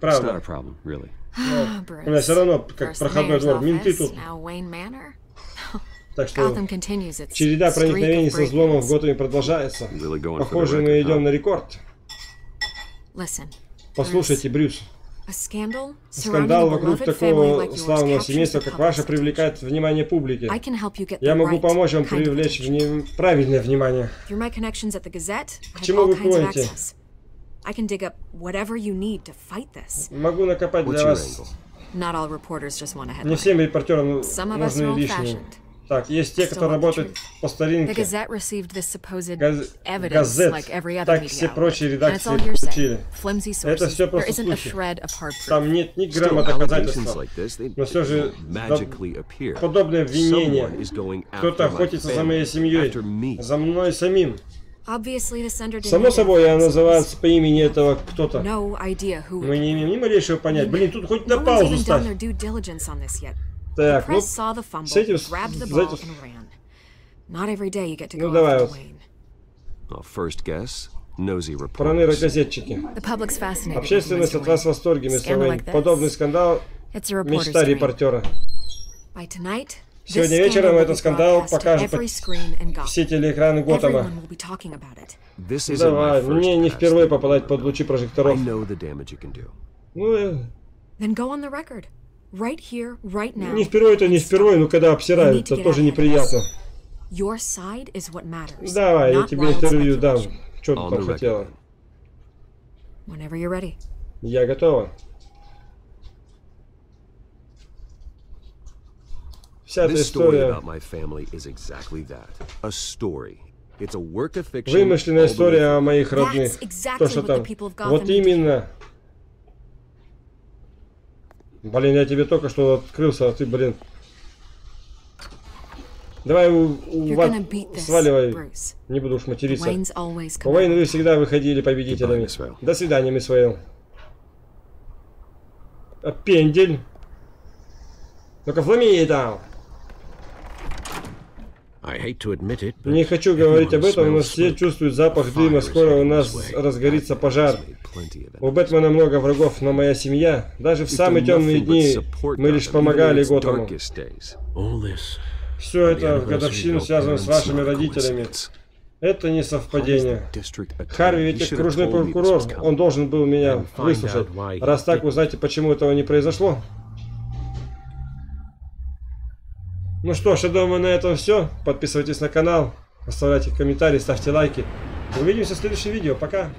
Правда. problem, really. but- У меня все равно, как проходной двор, менты тут. Так что череда проникновений со взломом в. Готэме продолжается. Похоже, мы идем на рекорд. Listen, Послушайте, Брюс. A scandal surrounding Скандал a вокруг такого like yours славного семейства, как ваше, привлекает внимание публики. I can help you get Я the могу right помочь вам kind of привлечь вне- правильное внимание. Through my connections at the Gazette, I have чему all вы kinds of клоните? access. I can dig up whatever you need to fight this. Могу накопать What's для вас. angle? Not all reporters just want a Не всем репортерам Some of us нужны лишние. Так, есть те, кто работает по старинке. Газет, так все прочие редакции получили. Это все просто слухи. Там нет ни грамма доказательства. Но все же подобное обвинение. Кто-то охотится за моей семьей, за мной самим. Само собой, я называюсь по имени этого кто-то. Мы не имеем ни малейшего понятия. Блин, тут хоть на паузу ставь. Так, the ну, press saw the fumble, с этим, grabbed the за ball, этим- and ran. Not every day you get to Ну, go давай вот. First guess, nosy Проныра reporters. газетчики. The public's fascinated. with Общественность от вас в восторге, мистер Уэйн. Подобный скандал мечта репортера. Сегодня вечером этот скандал broadcast to покажут по every screen in Gotham. все телеэкраны Готэма. Давай, мне не впервые попадать под лучи прожекторов. Ну, э. Right here, right now. не впервые, то не впервые, но когда обсирают, это тоже неприятно. Your side is what matters. Давай, я тебе интервью дам. Что ты там хотела? Whenever you're ready. Я готова. Вся эта This story история about my family is exactly that. A story. It's a work of fiction. Вымышленная история о моих родных. То, что там. Вот именно. Блин, я тебе только что открылся, а ты, блин. Давай у, вас this, сваливай. Bruce. Не буду уж материться. Уэйн, вы всегда выходили победителями. Goodbye. До свидания, мисс Вейл. А Пендель. Ну-ка, флами ей дал. I hate to admit it, but Не хочу говорить об этом, но все чувствуют запах дыма. Скоро у нас разгорится пожар. У Бэтмена много врагов, но моя семья, даже в самые темные дни, мы лишь помогали Готэму. Все это в годовщину связано с вашими родителями. Это не совпадение. Харви ведь окружной прокурор, он должен был меня выслушать. Раз так, узнайте, почему этого не произошло. Ну что ж, я думаю, на этом все. Подписывайтесь на канал, оставляйте комментарии, ставьте лайки. Увидимся в следующем видео. Пока!